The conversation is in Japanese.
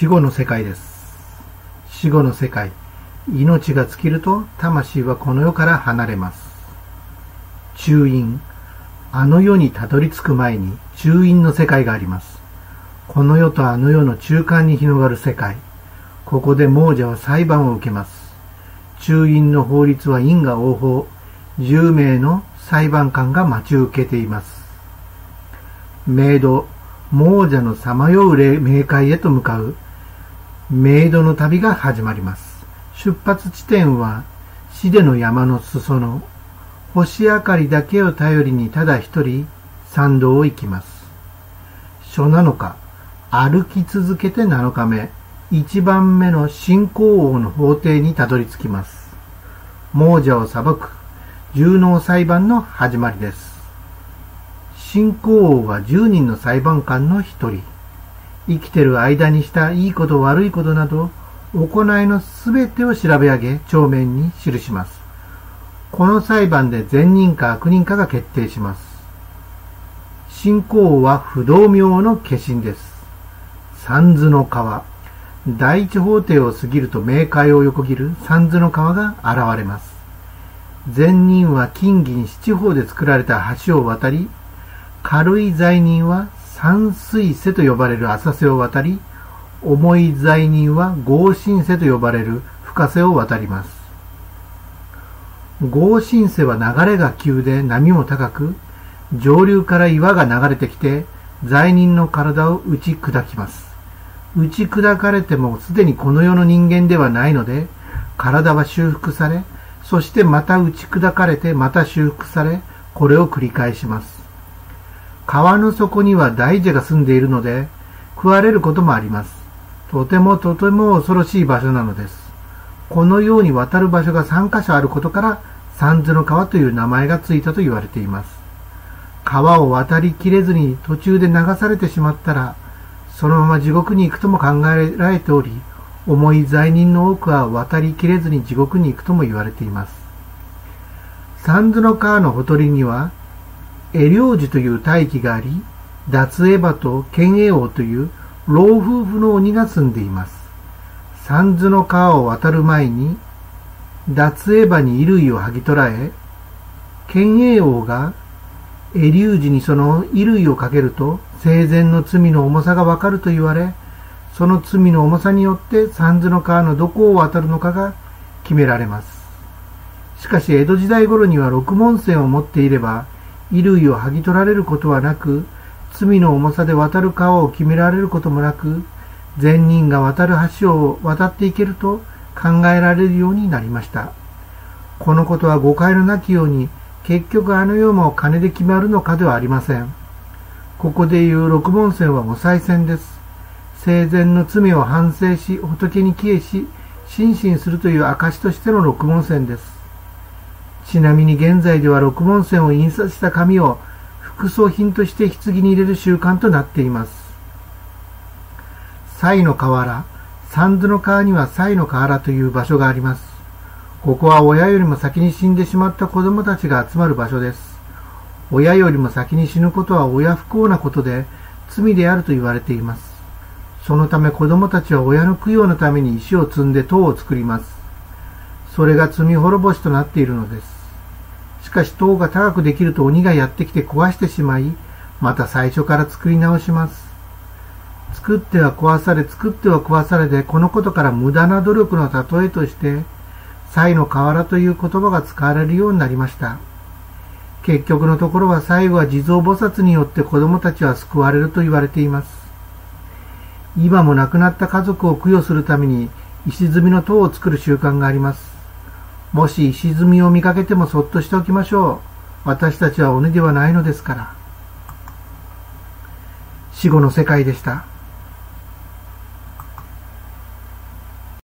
死後の世界です。死後の世界。命が尽きると魂はこの世から離れます。中院。あの世にたどり着く前に中院の世界があります。この世とあの世の中間に広がる世界。ここで亡者は裁判を受けます。中院の法律は因果応報。10名の裁判官が待ち受けています。メイド、亡者のさまよう冥界へと向かうメイドの旅が始まります。出発地点は死での山の裾野、星明かりだけを頼りにただ一人参道を行きます。初7日、歩き続けて7日目、一番目の信仰王の法廷にたどり着きます。亡者を裁く、重能裁判の始まりです。信仰王は10人の裁判官の一人。生きてる間にしたいいこと悪いことなど、行いのすべてを調べ上げ、帳面に記します。この裁判で善人か悪人かが決定します。信仰は不動明の化身です。三途の川。第一法廷を過ぎると冥界を横切る三途の川が現れます。善人は金銀七宝で作られた橋を渡り、軽い罪人は山水瀬と呼ばれる浅瀬を渡り、重い罪人は合心瀬と呼ばれる深瀬を渡ります。合心瀬は流れが急で波も高く、上流から岩が流れてきて、罪人の体を打ち砕きます。打ち砕かれてもすでにこの世の人間ではないので、体は修復され、そしてまた打ち砕かれてまた修復され、これを繰り返します。川の底には大蛇が住んでいるので、食われることもあります。とてもとても恐ろしい場所なのです。このように渡る場所が3カ所あることから、三途の川という名前がついたと言われています。川を渡りきれずに途中で流されてしまったら、そのまま地獄に行くとも考えられており、重い罪人の多くは渡りきれずに地獄に行くとも言われています。三途の川のほとりには、エリョージという大気があり、脱エバとケンエ王という老夫婦の鬼が住んでいます。三途の川を渡る前に、脱エバに衣類を剥ぎ取らえ、ケンエ王がエリュージにその衣類をかけると生前の罪の重さがわかると言われ、その罪の重さによって三途の川のどこを渡るのかが決められます。しかし江戸時代頃には六門線を持っていれば、衣類を剥ぎ取られることはなく、罪の重さで渡る川を決められることもなく、善人が渡る橋を渡っていけると考えられるようになりました。このことは誤解のなきように、結局あの世も金で決まるのかではありません。ここでいう六門線はお賽銭です。生前の罪を反省し、仏に帰依し、心身するという証としての六門線です。ちなみに現在では六文線を印刷した紙を副葬品として棺に入れる習慣となっています。西の河原、三途の川には西の河原という場所があります。ここは親よりも先に死んでしまった子供たちが集まる場所です。親よりも先に死ぬことは親不幸なことで罪であると言われています。そのため子供たちは親の供養のために石を積んで塔を作ります。それが罪滅ぼしとなっているのです。しかし塔が高くできると鬼がやってきて壊してしまい、また最初から作り直します。作っては壊され、作っては壊されで、このことから無駄な努力の例えとして、才の河原という言葉が使われるようになりました。結局のところは最後は地蔵菩薩によって子供たちは救われると言われています。今も亡くなった家族を供養するために石積みの塔を作る習慣があります。もし石積みを見かけてもそっとしておきましょう。私たちは鬼ではないのですから。死後の世界でした。